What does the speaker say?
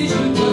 decision